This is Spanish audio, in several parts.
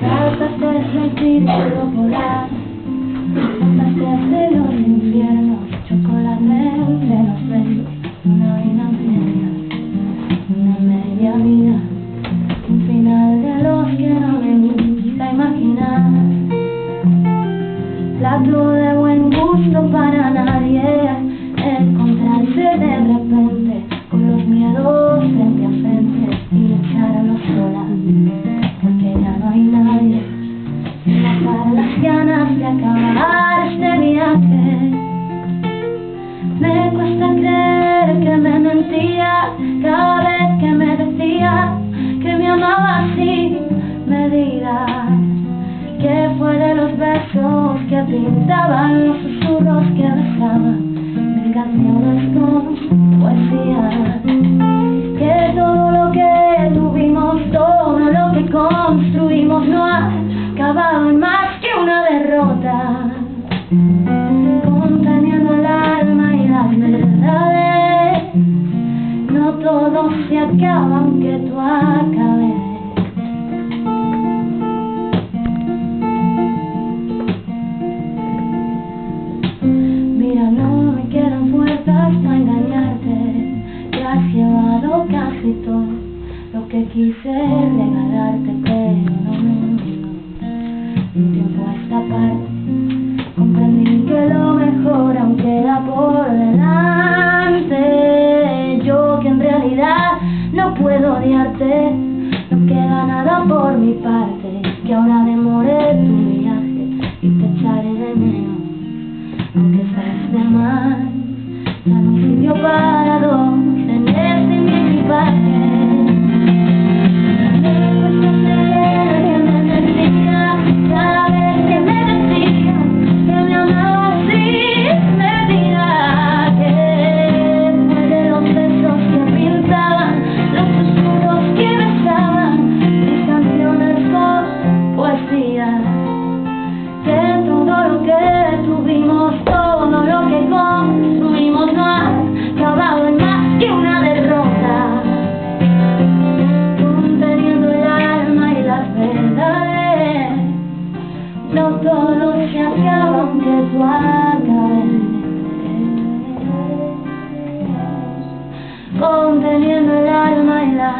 Κάτω στα χαρτί πολλά. Creer que me mentía Cada vez que me decía Que me amaba así medida que fue de los besos que pintaban los susurros que besaban mil canciones con poesía todo se acaba aunque tú acabes Mira, no me quedan fuerzas para engañarte. Ya has llevado casi todo lo que quise regalarte, pero no, no, Un tiempo a esta parte no queda nada por mi parte. Que ahora demore tu viaje y te echaré de menos aunque estás de más, ya no hay sitio para dos Todo se acaba aunque tú acabes, conteniendo el alma y las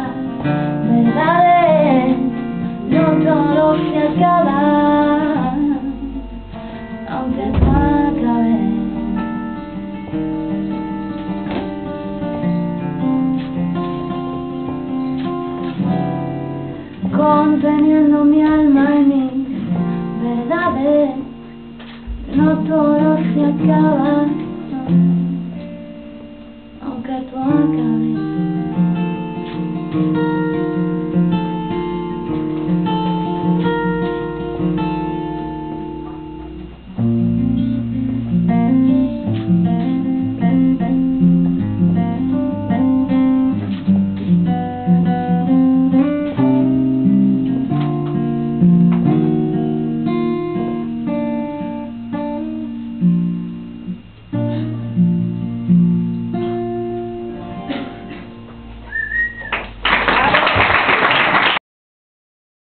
verdades. No todo se acaba no todo se acaba, aunque tú acabes.